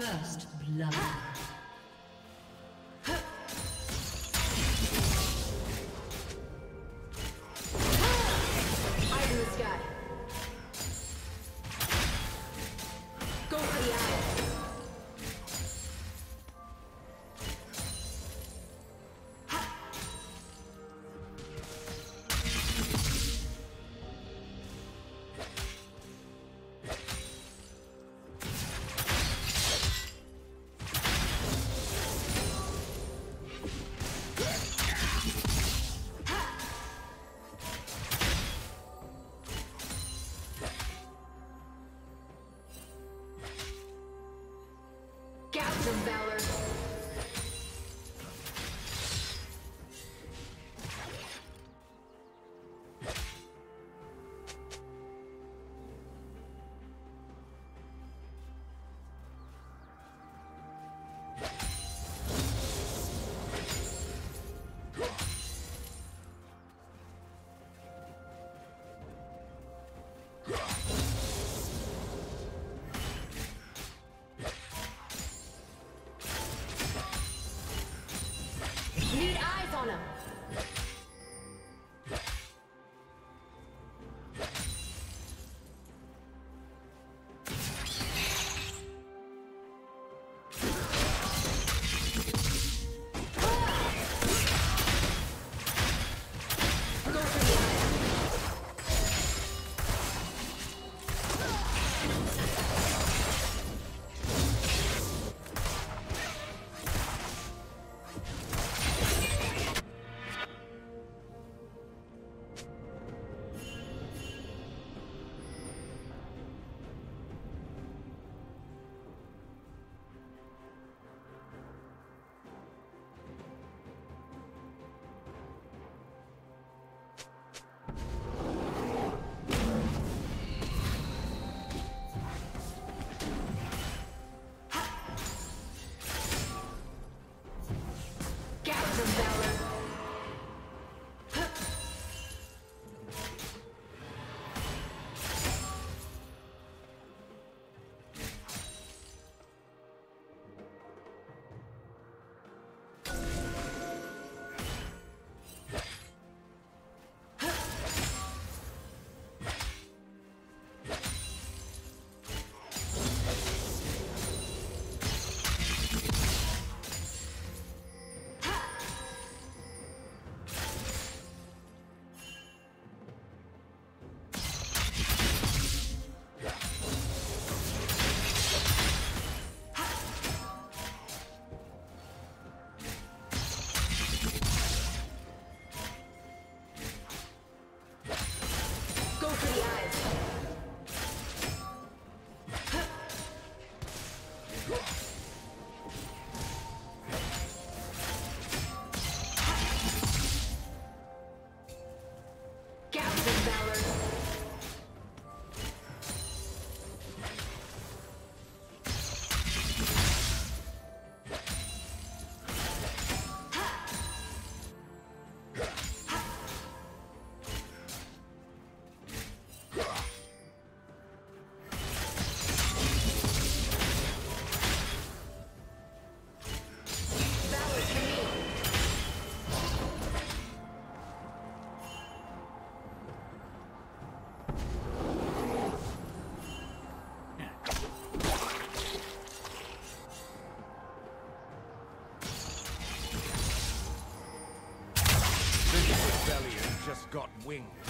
First blood. wings.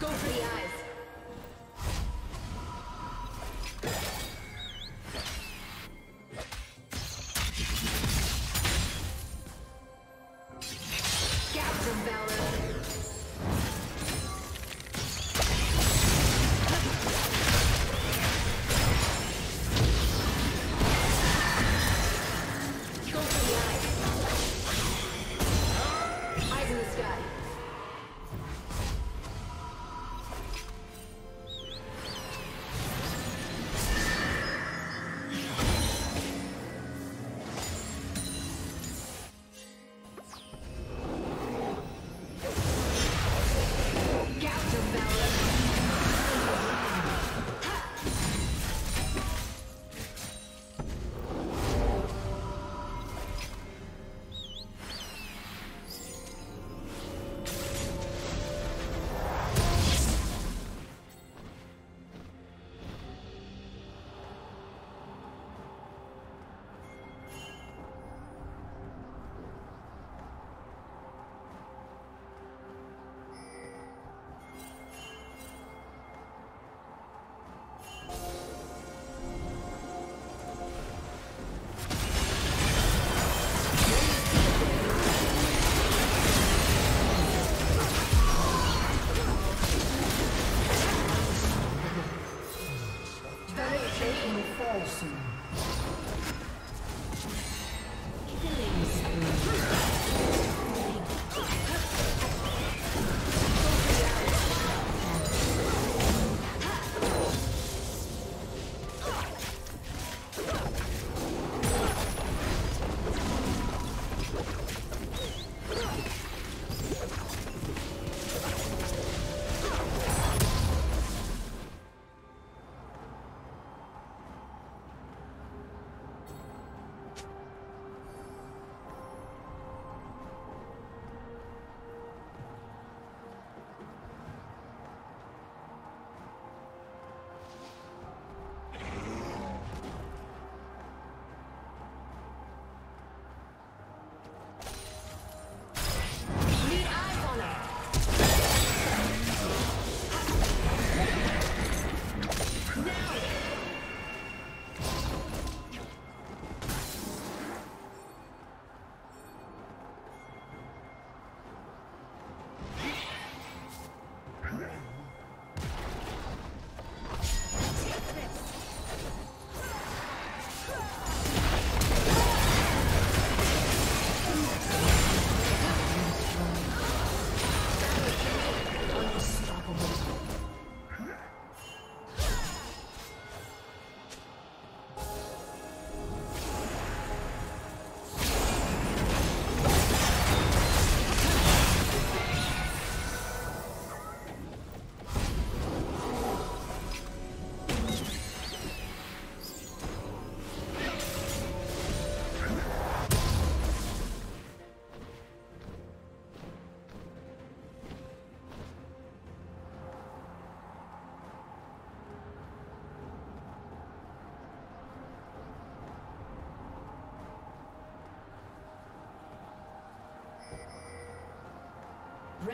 Go for the eyes. will fall soon. Killing spree.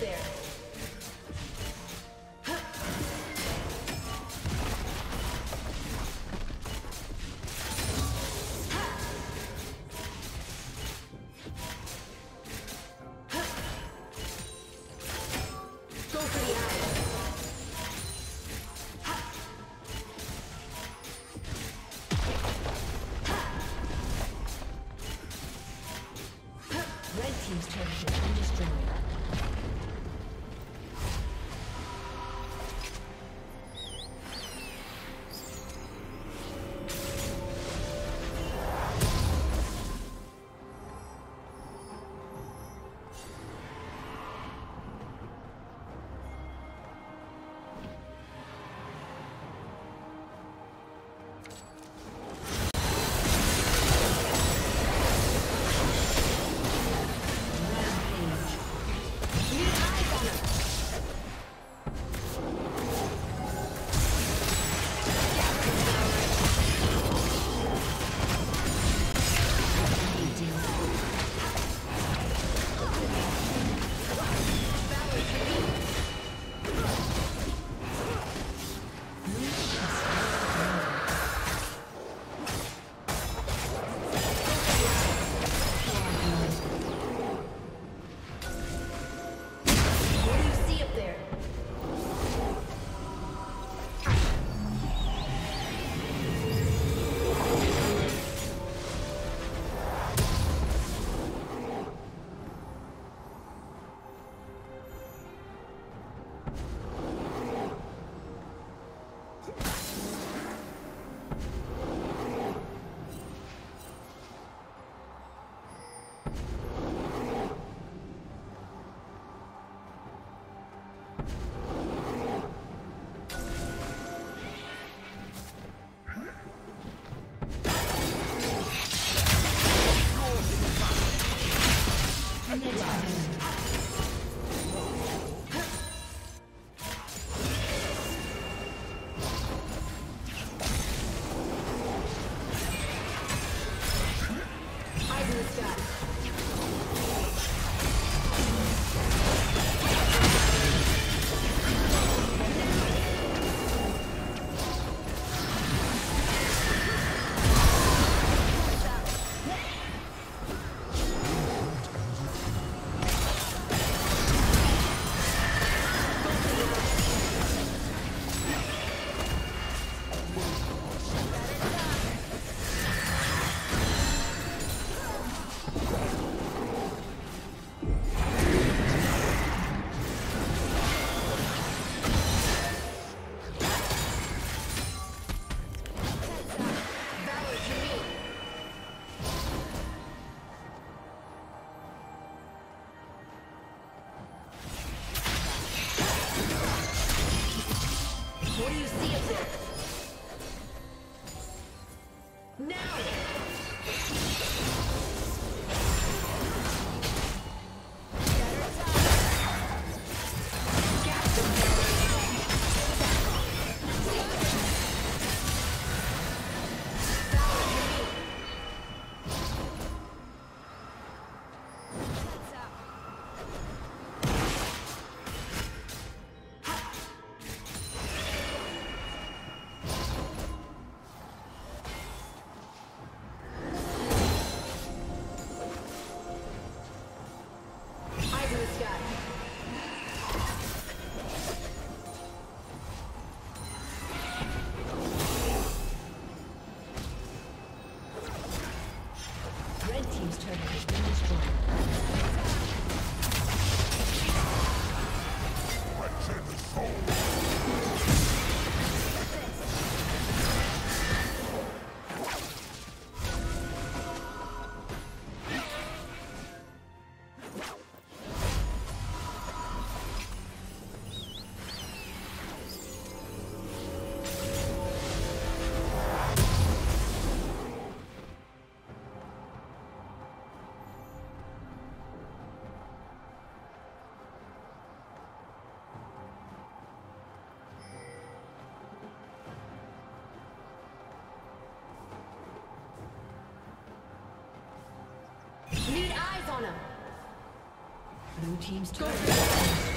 there. Blue team's turret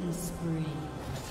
Killing spree.